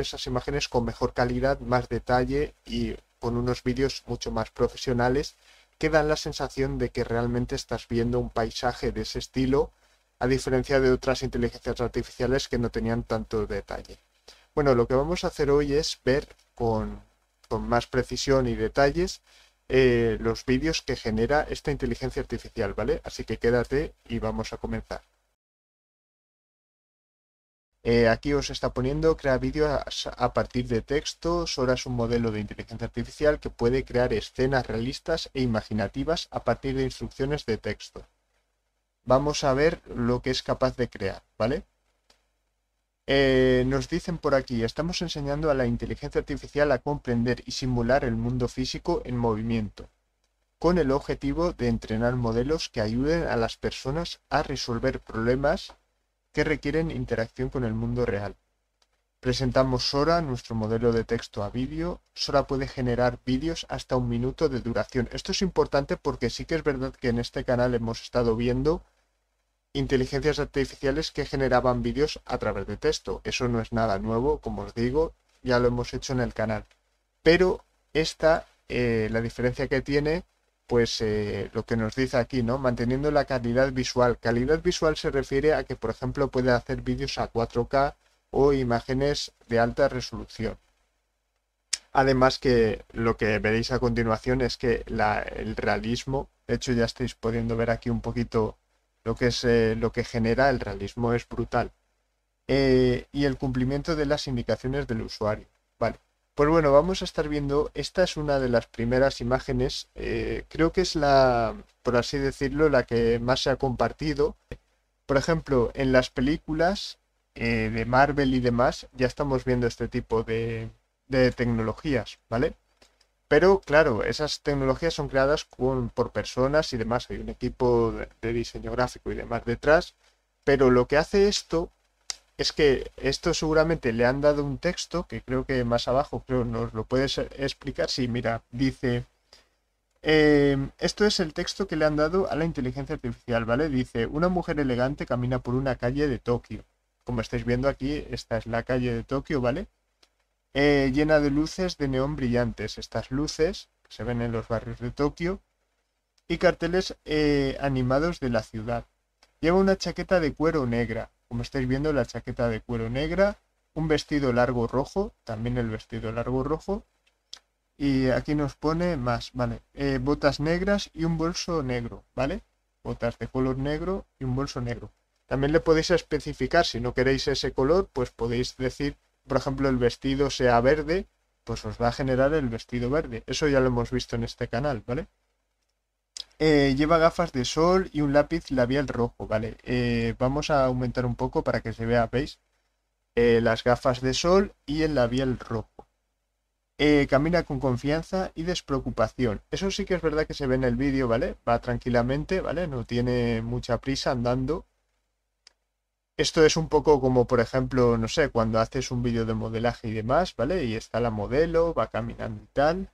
esas imágenes con mejor calidad, más detalle y con unos vídeos mucho más profesionales que dan la sensación de que realmente estás viendo un paisaje de ese estilo, a diferencia de otras inteligencias artificiales que no tenían tanto detalle. Bueno, lo que vamos a hacer hoy es ver con, más precisión y detalles eh, los vídeos que genera esta inteligencia artificial, ¿vale? Así que quédate y vamos a comenzar. Eh, aquí os está poniendo crear vídeos a partir de texto. Sora es un modelo de inteligencia artificial que puede crear escenas realistas e imaginativas a partir de instrucciones de texto. Vamos a ver lo que es capaz de crear, ¿vale? Eh, nos dicen por aquí, estamos enseñando a la inteligencia artificial a comprender y simular el mundo físico en movimiento, con el objetivo de entrenar modelos que ayuden a las personas a resolver problemas que requieren interacción con el mundo real. Presentamos Sora, nuestro modelo de texto a vídeo. Sora puede generar vídeos hasta un minuto de duración. Esto es importante porque sí que es verdad que en este canal hemos estado viendo inteligencias artificiales que generaban vídeos a través de texto. Eso no es nada nuevo, como os digo, ya lo hemos hecho en el canal. Pero esta, eh, la diferencia que tiene pues eh, lo que nos dice aquí, ¿no? Manteniendo la calidad visual. Calidad visual se refiere a que, por ejemplo, puede hacer vídeos a 4K o imágenes de alta resolución. Además que lo que veréis a continuación es que el realismo, de hecho ya estáis pudiendo ver aquí un poquito lo que es eh, lo que genera el realismo es brutal. Eh, y el cumplimiento de las indicaciones del usuario. Pues bueno, vamos a estar viendo, esta es una de las primeras imágenes, eh, creo que es la, por así decirlo, la que más se ha compartido. Por ejemplo, en las películas eh, de Marvel y demás, ya estamos viendo este tipo de, tecnologías, ¿vale? Pero claro, esas tecnologías son creadas por personas y demás, hay un equipo de diseño gráfico y demás detrás, pero lo que hace esto es que esto seguramente le han dado un texto que creo que más abajo creo nos lo puedes explicar. Sí, mira, dice, em, esto es el texto que le han dado a la inteligencia artificial, ¿vale? Dice, una mujer elegante camina por una calle de Tokio. Como estáis viendo aquí, esta es la calle de Tokio, ¿vale? Eh, llena de luces de neón brillantes. Estas luces que se ven en los barrios de Tokio y carteles eh, animados de la ciudad. Lleva una chaqueta de cuero negra, como estáis viendo, la chaqueta de cuero negra, un vestido largo rojo, también el vestido largo rojo. Y aquí nos pone más, ¿vale? Eh, botas negras y un bolso negro, ¿vale? Botas de color negro y un bolso negro. También le podéis especificar, si no queréis ese color, pues podéis decir, por ejemplo, el vestido sea verde, pues os va a generar el vestido verde. Eso ya lo hemos visto en este canal, ¿vale? Eh, lleva gafas de sol y un lápiz labial rojo, ¿vale? Eh, vamos a aumentar un poco para que se vea, ¿veis? Eh, las gafas de sol y el labial rojo. camina con confianza y despreocupación. Eso sí que es verdad que se ve en el vídeo, ¿vale? Va tranquilamente, ¿vale? No tiene mucha prisa andando. Esto es un poco como, por ejemplo, no sé, cuando haces un vídeo de modelaje y demás, ¿vale? Y está la modelo, va caminando y tal.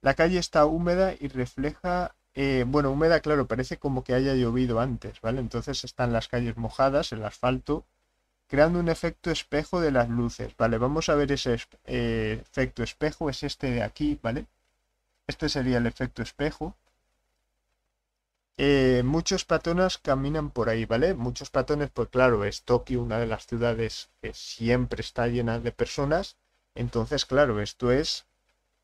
La calle está húmeda y refleja, eh, bueno, húmeda, claro, parece como que haya llovido antes, ¿vale? Entonces están las calles mojadas, el asfalto, creando un efecto espejo de las luces, ¿vale? Vamos a ver ese eh, efecto espejo, es este de aquí, ¿vale? Este sería el efecto espejo. Eh, muchos patonas caminan por ahí, ¿vale? Muchos patones, pues claro, es Tokio, una de las ciudades que siempre está llena de personas. Entonces, claro, esto es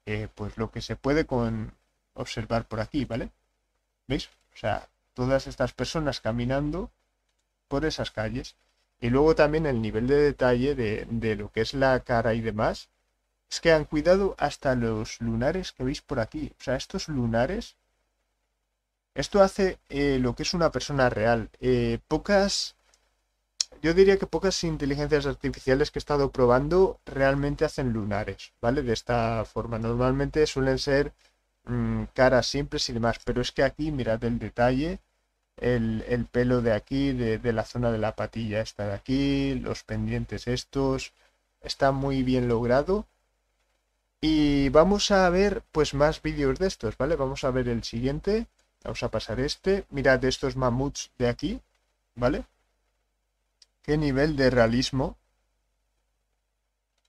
eh, pues lo que se puede con observar por aquí, ¿vale? ¿Veis? O sea, todas estas personas caminando por esas calles. Y luego también el nivel de detalle de, lo que es la cara y demás. Es que han cuidado hasta los lunares que veis por aquí. O sea, estos lunares. Esto hace eh, lo que es una persona real. Eh, pocas yo diría que pocas inteligencias artificiales que he estado probando realmente hacen lunares, ¿vale? De esta forma. Normalmente suelen ser mm, caras simples y demás, pero es que aquí mirad el detalle, el, pelo de aquí, de, la zona de la patilla está de aquí, los pendientes estos, está muy bien logrado. Y vamos a ver pues más vídeos de estos, ¿vale? Vamos a ver el siguiente. Vamos a pasar este. Mirad estos mamuts de aquí, ¿vale? Qué nivel de realismo.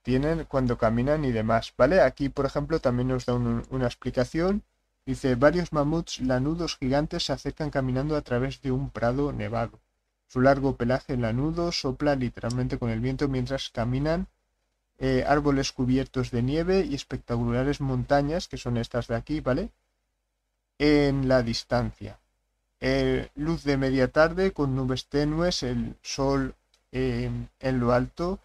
tienen cuando caminan y demás, ¿vale? Aquí, por ejemplo, también nos da una explicación. Dice, varios mamuts lanudos gigantes se acercan caminando a través de un prado nevado. Su largo pelaje lanudo sopla literalmente con el viento mientras caminan eh, árboles cubiertos de nieve y espectaculares montañas, que son estas de aquí, ¿vale? En la distancia. Eh, luz de media tarde con nubes tenues, el sol eh, en lo alto.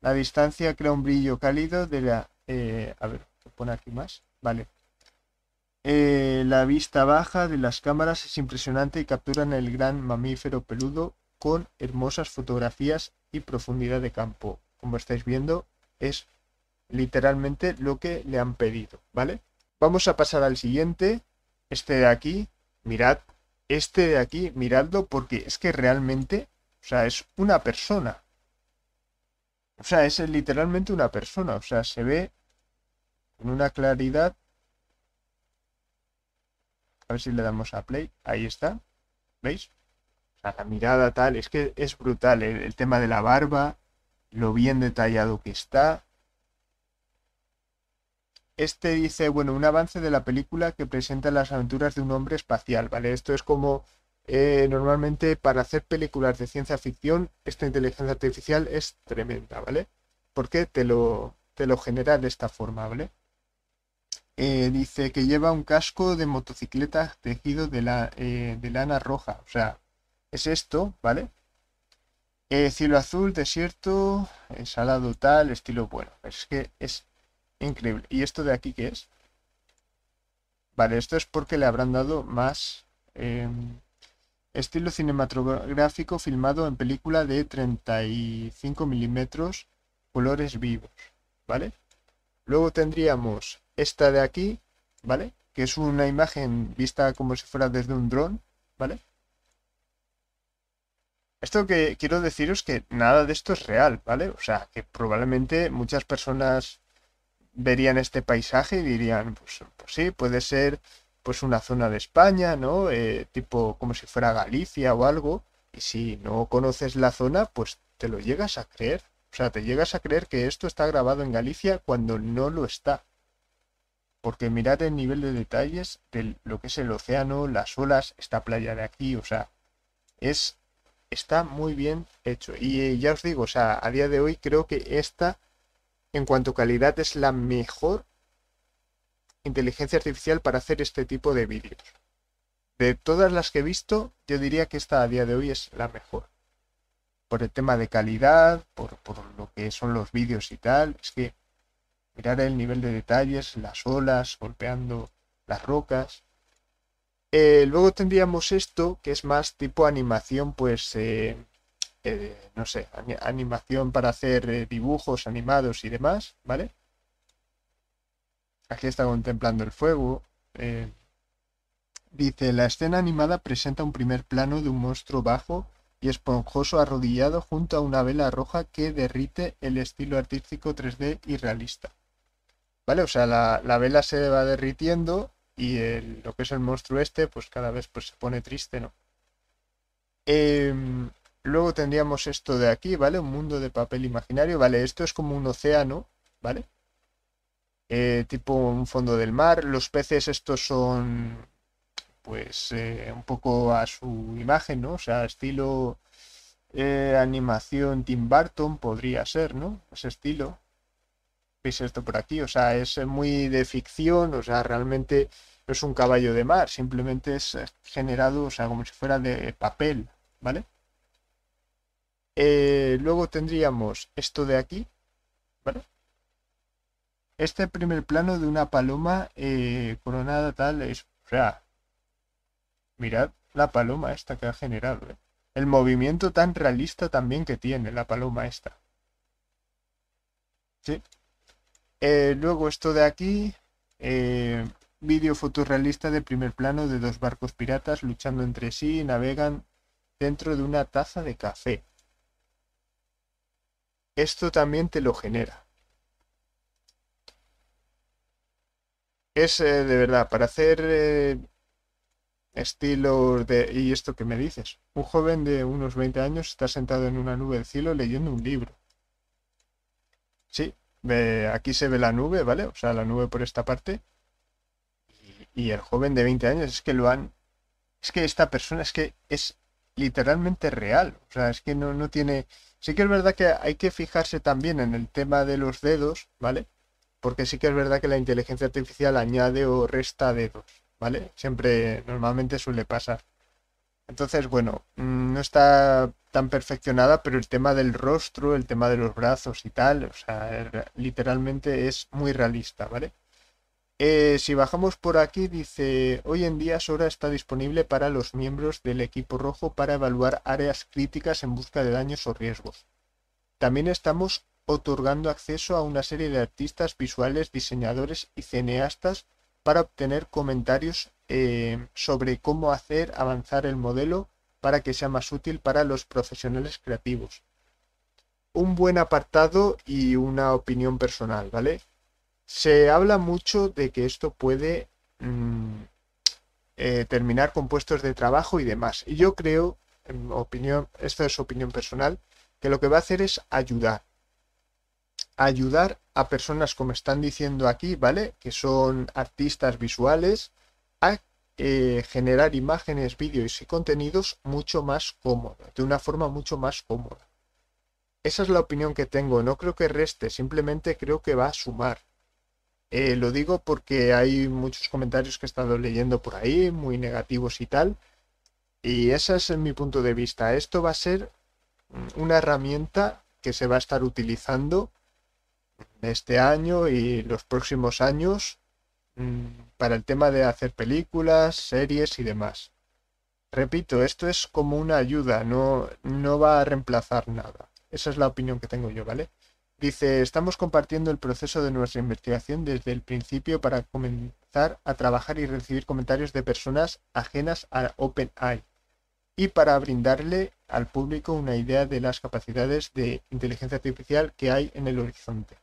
La distancia crea un brillo cálido de la... a ver, ¿qué pone aquí más? Vale. la vista baja de las cámaras es impresionante y capturan el gran mamífero peludo con hermosas fotografías y profundidad de campo. Como estáis viendo, es literalmente lo que le han pedido, ¿vale? Vamos a pasar al siguiente. Este de aquí, mirad, este de aquí, miradlo porque es que realmente, o sea, es una persona. O sea, es literalmente una persona, o sea, se ve con una claridad. A ver si le damos a play. Ahí está. ¿Veis? la mirada tal, es que es brutal el, tema de la barba, lo bien detallado que está. Este dice, bueno, un avance de la película que presenta las aventuras de un hombre espacial, ¿vale? Esto es como eh, normalmente para hacer películas de ciencia ficción, esta inteligencia artificial es tremenda, ¿vale? Porque te lo, te lo genera de esta forma, ¿vale? Eh, dice que lleva un casco de motocicleta tejido de, la, eh, de lana roja, o sea, es esto, ¿vale? Cielo azul, desierto, ensalado tal, estilo bueno. Es que es increíble. ¿Y esto de aquí qué es? Vale, esto es porque le habrán dado más em, estilo cinematográfico filmado en película de 35 milímetros, colores vivos, ¿vale? Luego tendríamos esta de aquí, ¿vale? Que es una imagen vista como si fuera desde un dron, ¿vale? Esto que quiero deciros que nada de esto es real, ¿vale? O sea, que probablemente muchas personas verían este paisaje y dirían, pues, pues sí, puede ser pues una zona de España, ¿no? Eh, tipo como si fuera Galicia o algo. Y si no conoces la zona, pues te lo llegas a creer. O sea, te llegas a creer que esto está grabado en Galicia cuando no lo está. Porque mirad el nivel de detalles de lo que es el océano, las olas, esta playa de aquí, o sea, es está muy bien hecho. Y eh, ya os digo, o sea, a día de hoy creo que esta, en cuanto a calidad, es la mejor inteligencia artificial para hacer este tipo de vídeos. De todas las que he visto, yo diría que esta a día de hoy es la mejor. Por el tema de calidad, por, por lo que son los vídeos y tal. Es que mirar el nivel de detalles, las olas golpeando las rocas. Eh, luego tendríamos esto, que es más tipo animación, pues, eh, eh, no sé, animación para hacer dibujos animados y demás, ¿vale? Aquí está contemplando el fuego. dice, la escena animada presenta un primer plano de un monstruo bajo y esponjoso arrodillado junto a una vela roja que derrite el estilo artístico 3D y realista. ¿Vale? O sea, la, la vela se va derritiendo y lo que es el monstruo este, pues cada vez pues, se pone triste, ¿no? Em, luego tendríamos esto de aquí, ¿vale? Un mundo de papel imaginario, ¿vale? Esto es como un océano, ¿vale? Eh, tipo un fondo del mar. Los peces estos son, pues, eh, un poco a su imagen. O sea, estilo eh, animación Tim Burton podría ser, ¿no? Ese estilo. ¿Veis esto por aquí? O sea, es muy de ficción, o sea, realmente no es un caballo de mar, simplemente es generado, o sea, como si fuera de papel, ¿vale? Luego tendríamos esto de aquí, ¿vale? Este primer plano de una paloma eh, coronada tal es, o sea, mirad la paloma esta que ha generado, ¿eh? El movimiento tan realista también que tiene la paloma esta. Sí. Eh, luego esto de aquí, eh, vídeo fotorrealista de primer plano de dos barcos piratas luchando entre sí y navegan dentro de una taza de café. Esto también te lo genera. Es eh, de verdad, para hacer estilos de... ¿Y esto que me dices? Un joven de unos 20 años está sentado en una nube del cielo leyendo un libro. Sí, aquí se ve la nube, ¿vale? O sea, la nube por esta parte. Y, y el joven de 20 años es que lo han... Es que esta persona es que es literalmente real. O sea, es que no, no tiene... Sí que es verdad que hay que fijarse también en el tema de los dedos, ¿vale? Porque sí que es verdad que la inteligencia artificial añade o resta dedos, ¿vale? Siempre, normalmente suele pasar. Entonces, bueno, mm, no está tan perfeccionada, pero el tema del rostro, el tema de los brazos y tal, o sea, literalmente es muy realista, ¿vale? Eh, si bajamos por aquí, dice, hoy en día Sora está disponible para los miembros del equipo rojo para evaluar áreas críticas en busca de daños o riesgos. También estamos otorgando acceso a una serie de artistas visuales, diseñadores y cineastas para obtener comentarios eh, sobre cómo hacer avanzar el modelo para que sea más útil para los profesionales creativos. Un buen apartado y una opinión personal, ¿vale? Se habla mucho de que esto puede mm, eh, terminar con puestos de trabajo y demás. Y yo creo, en opinión, esto es opinión personal, que lo que va a hacer es ayudar. Ayudar a personas, como están diciendo aquí, ¿vale? Que son artistas visuales, a eh, generar imágenes, vídeos y contenidos mucho más cómodo, de una forma mucho más cómoda. Esa es la opinión que tengo, no creo que reste, simplemente creo que va a sumar. Eh, lo digo porque hay muchos comentarios que he estado leyendo por ahí, muy negativos y tal. Y ese es mi punto de vista. Esto va a ser una herramienta que se va a estar utilizando este año y los próximos años mm, para el tema de hacer películas, series y demás. Repito, esto es como una ayuda, no, no va a reemplazar nada. Esa es la opinión que tengo yo, ¿vale? Dice, estamos compartiendo el proceso de nuestra investigación desde el principio para comenzar a trabajar y recibir comentarios de personas ajenas a OpenAI y para brindarle al público una idea de las capacidades de inteligencia artificial que hay en el horizonte.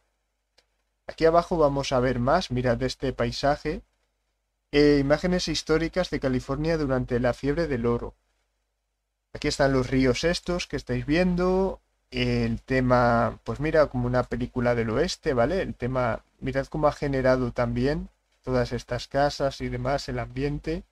Aquí abajo vamos a ver más, mirad este paisaje, e imágenes históricas de California durante la fiebre del oro. Aquí están los ríos estos que estáis viendo, el tema, pues mira, como una película del oeste, ¿vale? El tema, mirad cómo ha generado también todas estas casas y demás, el ambiente.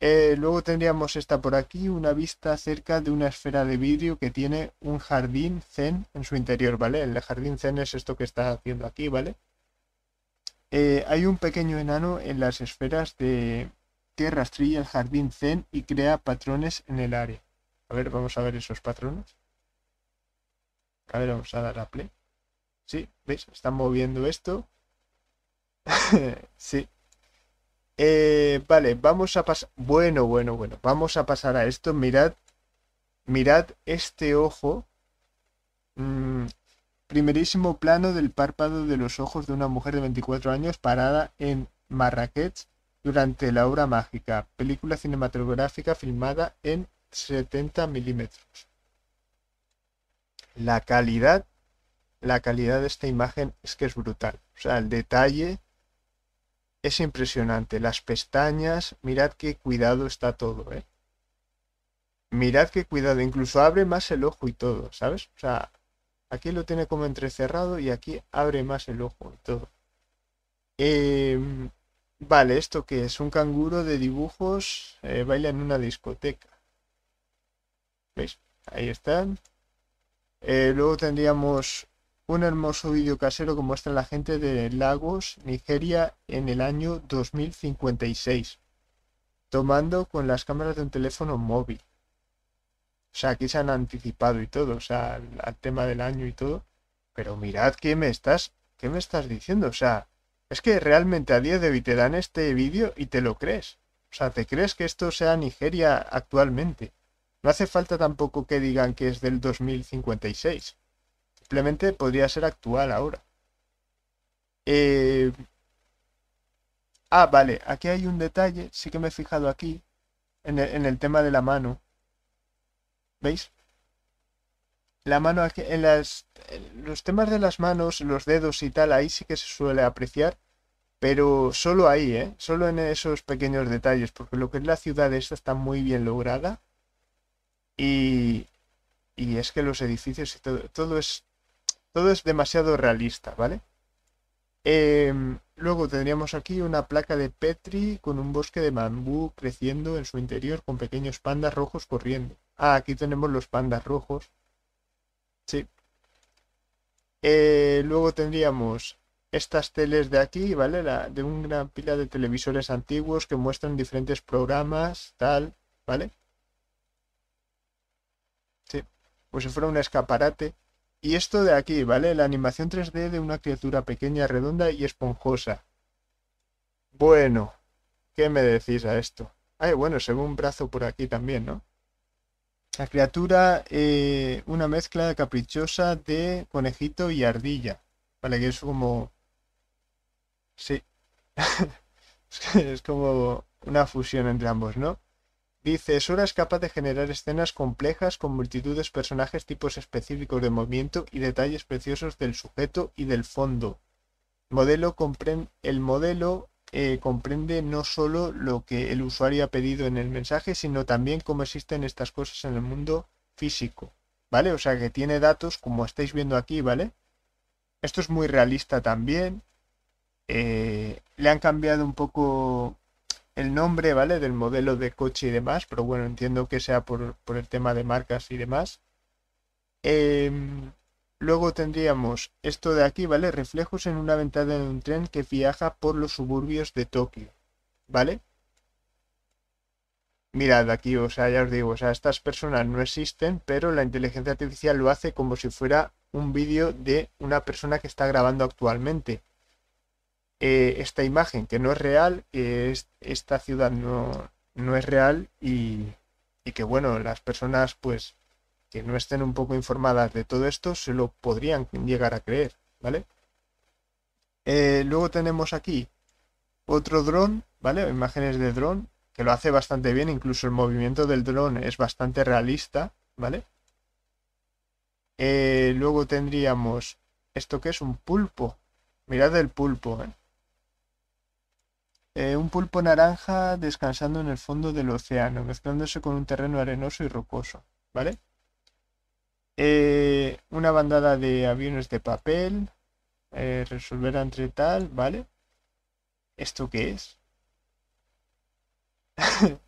Eh, luego tendríamos esta por aquí, una vista cerca de una esfera de vidrio que tiene un jardín zen en su interior, ¿vale? El jardín zen es esto que está haciendo aquí, ¿vale? Eh, hay un pequeño enano en las esferas de que rastrilla el jardín zen y crea patrones en el área. A ver, vamos a ver esos patrones. A ver, vamos a dar a play. Sí, ¿veis? Están moviendo esto. sí. Eh, vale, vamos a pasar... Bueno, bueno, bueno. Vamos a pasar a esto. Mirad. Mirad este ojo. Mm, primerísimo plano del párpado de los ojos de una mujer de 24 años parada en Marrakech durante la obra mágica. Película cinematográfica filmada en 70 milímetros la calidad, la calidad de esta imagen es que es brutal. O sea, el detalle es impresionante. Las pestañas, mirad qué cuidado está todo, ¿eh? Mirad qué cuidado, incluso abre más el ojo y todo, ¿sabes? O sea, aquí lo tiene como entrecerrado y aquí abre más el ojo y todo. Em, vale, ¿esto qué es? Un canguro de dibujos eh, baila en una discoteca. ¿Veis? Ahí están. Eh, luego tendríamos un hermoso vídeo casero que muestra la gente de Lagos, Nigeria, en el año 2056, tomando con las cámaras de un teléfono móvil. O sea, aquí se han anticipado y todo, o sea, al, tema del año y todo. Pero mirad qué me estás, qué me estás diciendo. O sea, es que realmente a día de hoy te dan este vídeo y te lo crees. O sea, te crees que esto sea Nigeria actualmente. No hace falta tampoco que digan que es del 2056. Simplemente podría ser actual ahora. Eh, ah, vale, aquí hay un detalle, sí que me he fijado aquí, en el, tema de la mano. ¿Veis? La mano aquí, en las, los temas de las manos, los dedos y tal, ahí sí que se suele apreciar, pero solo ahí, ¿eh? Solo en esos pequeños detalles, porque lo que es la ciudad está muy bien lograda y, y es que los edificios y todo, todo es todo es demasiado realista, ¿vale? Em, luego tendríamos aquí una placa de Petri con un bosque de bambú creciendo en su interior con pequeños pandas rojos corriendo. Ah, aquí tenemos los pandas rojos. Sí. Eh, luego tendríamos estas teles de aquí, ¿vale? De una pila de televisores antiguos que muestran diferentes programas, tal, ¿vale? Sí, pues si fuera un escaparate. Y esto de aquí, ¿vale? La animación 3D de una criatura pequeña, redonda y esponjosa. Bueno, ¿qué me decís a esto? Ay, bueno, se ve un brazo por aquí también, ¿no? La criatura, eh, una mezcla caprichosa de conejito y ardilla. Vale, que es como... Sí. es como una fusión entre ambos, ¿no? Dice, Sora es capaz de generar escenas complejas con multitudes de personajes, tipos específicos de movimiento y detalles preciosos del sujeto y del fondo. Modelo el modelo eh, comprende no solo lo que el usuario ha pedido en el mensaje, sino también cómo existen estas cosas en el mundo físico. ¿Vale? O sea que tiene datos como estáis viendo aquí, ¿vale? Esto es muy realista también. Eh, le han cambiado un poco el nombre, ¿vale? Del modelo de coche y demás, pero bueno, entiendo que sea por, el tema de marcas y demás. Em, luego tendríamos esto de aquí, ¿vale? Reflejos en una ventana de un tren que viaja por los suburbios de Tokio, ¿vale? Mirad aquí, o sea, ya os digo, o sea, estas personas no existen, pero la inteligencia artificial lo hace como si fuera un vídeo de una persona que está grabando actualmente. Eh, esta imagen que no es real, que esta ciudad no, no es real y, que bueno, las personas pues que no estén un poco informadas de todo esto se lo podrían llegar a creer, ¿vale? Eh, luego tenemos aquí otro dron, ¿vale? Imágenes de dron, que lo hace bastante bien, incluso el movimiento del dron es bastante realista, ¿vale? Eh, luego tendríamos esto que es un pulpo. Mirad el pulpo, ¿eh? Eh, un pulpo naranja descansando en el fondo del océano, mezclándose con un terreno arenoso y rocoso, ¿vale? Eh, una bandada de aviones de papel, eh, resolver entre tal, ¿vale? ¿Esto qué es?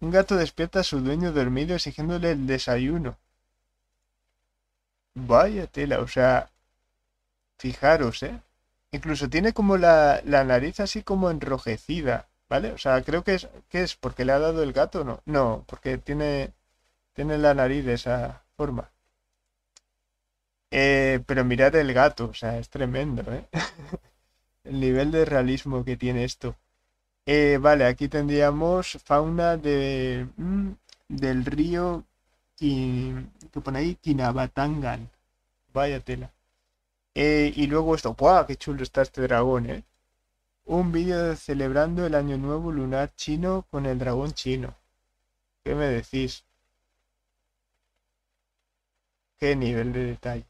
un gato despierta a su dueño dormido exigiéndole el desayuno. Vaya tela, o sea, fijaros, ¿eh? Incluso tiene como la, nariz así como enrojecida, ¿vale? O sea, creo que es, ¿qué es? ¿Porque le ha dado el gato? No, no, porque tiene, tiene la nariz de esa forma. Eh, pero mirad el gato, o sea, es tremendo, ¿eh? el nivel de realismo que tiene esto. Eh, vale, aquí tendríamos fauna de, mm, del río que pone ahí Kinabatangan. Vaya tela. Eh, y luego esto, ¡guau! ¡Qué chulo está este dragón, eh! Un vídeo celebrando el año nuevo lunar chino con el dragón chino. ¿Qué me decís? ¿Qué nivel de detalle?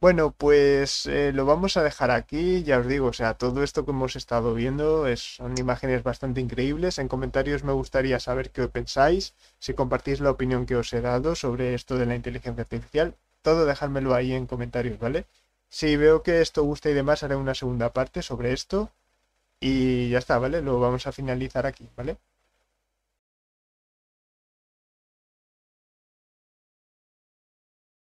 Bueno, pues eh, lo vamos a dejar aquí, ya os digo, o sea, todo esto que hemos estado viendo es, son imágenes bastante increíbles. En comentarios me gustaría saber qué pensáis, si compartís la opinión que os he dado sobre esto de la inteligencia artificial, todo dejármelo ahí en comentarios, ¿vale? Si veo que esto gusta y demás, haré una segunda parte sobre esto. Y ya está, ¿vale? Lo vamos a finalizar aquí, ¿vale?